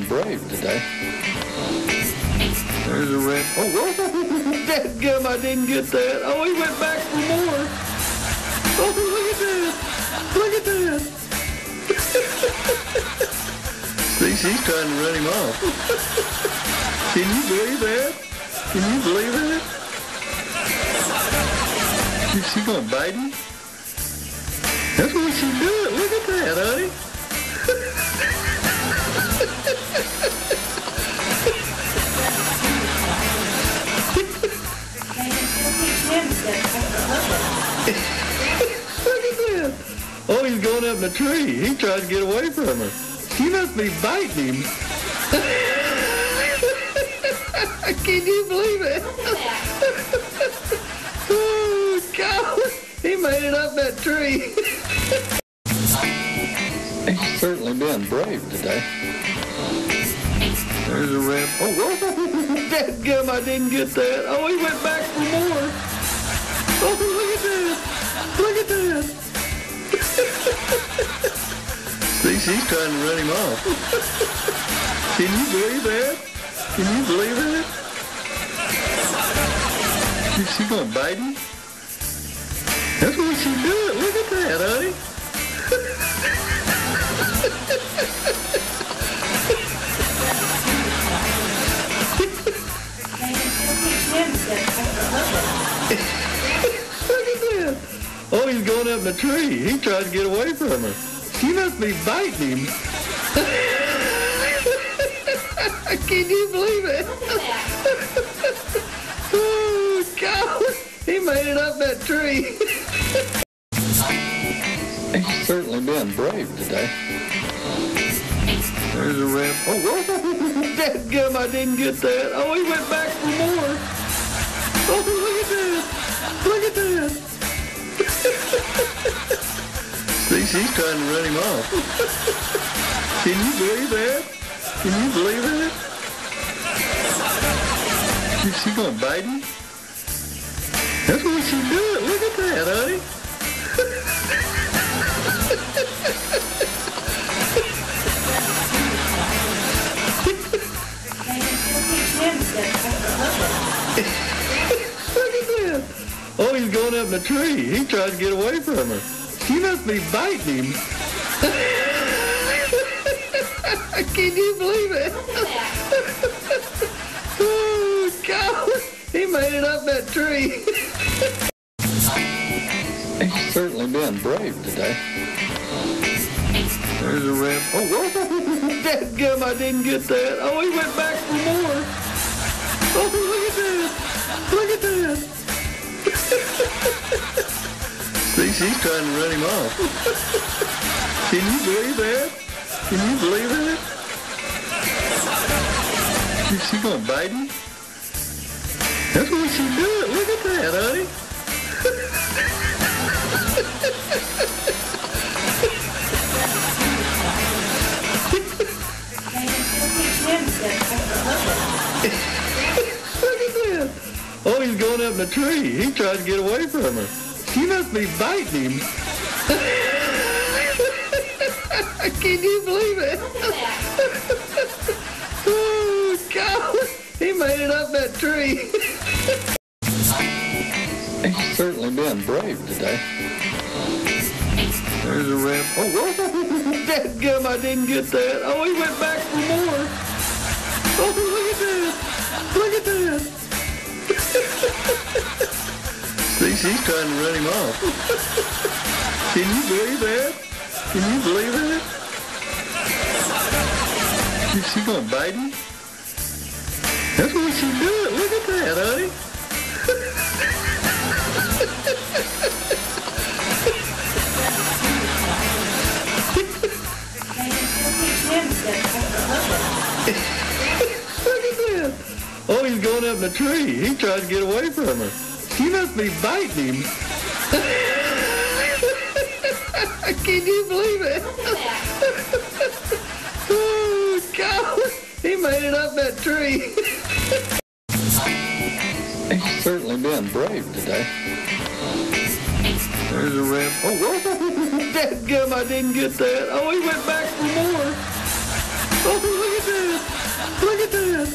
being brave today. There's a red. Oh, whoa! Dadgum, I didn't get that. Oh, he went back for more. Oh, look at that. Look at that. See, she's trying to run him off. Can you believe that? Can you believe that? Is she gonna bite him? That's what she's doing. Look at that, honey. He's going up in the tree. He tried to get away from her. She must be biting him. Can you believe it? oh, God. He made it up that tree. He's certainly been brave today. There's a red. Oh, whoa! Dadgum, I didn't get that. Oh, he went back for more. Oh, look at that. Look at that. See, she's trying to run him off. Can you believe that? Can you believe that? Is she gonna bite him? That's what she's doing. Look at that, honey. Oh, he's going up in the tree. He tried to get away from her. She must be biting him. Can you believe it? oh, God. He made it up that tree. He's certainly been brave today. There's a red. Oh, whoa! Dadgum, I didn't get that. Oh, he went back for more. Oh, look at that. Look at that. She's trying to run him off. Can you believe that? Can you believe that? Is she gonna bite him? That's what she's doing. Look at that, honey. Look at that. Oh, he's going up in the tree. He tried to get away from her. She must be biting him. Can you believe it? oh, God. He made it up that tree. He's certainly been brave today. There's a red. Oh, whoa! Dadgum, I didn't get that. Oh, he went back for more. Oh, look at that. Look at that. See, she's trying to run him off. Can you believe that? Can you believe that? Is she gonna bite him? That's what she's doing. Look at that, honey. Look at that. Oh, he's going up in the tree. He tried to get away from her. She must be biting him. Can you believe it? oh, God. He made it up that tree. He's certainly been brave today. There's a red. Oh, whoa! Dadgum, I didn't get that. Oh, he went back for more. Oh, See, she's trying to run him off. Can you believe that? Can you believe that? Is she gonna bite him? That's what she's doing. Look at that, honey. Look at that. Oh, he's going up in the tree. He tried to get away from her. He must be biting him. Can you believe it? oh, God. He made it up that tree. He's certainly been brave today. There's a rim. Oh, whoa. Dad gum, I didn't get that. Oh, he went back for more. Oh, look at that. Look at that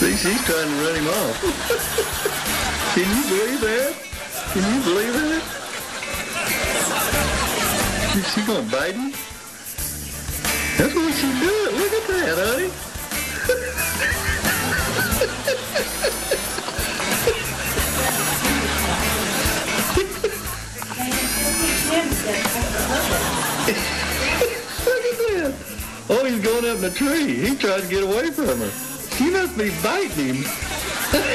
she's trying to run him off. Can you believe that? Can you believe that? Is she gonna bite him? That's what she did. Look at that, honey. Look at that. Oh, he's going up in the tree. He tried to get away from her. She must be biting him.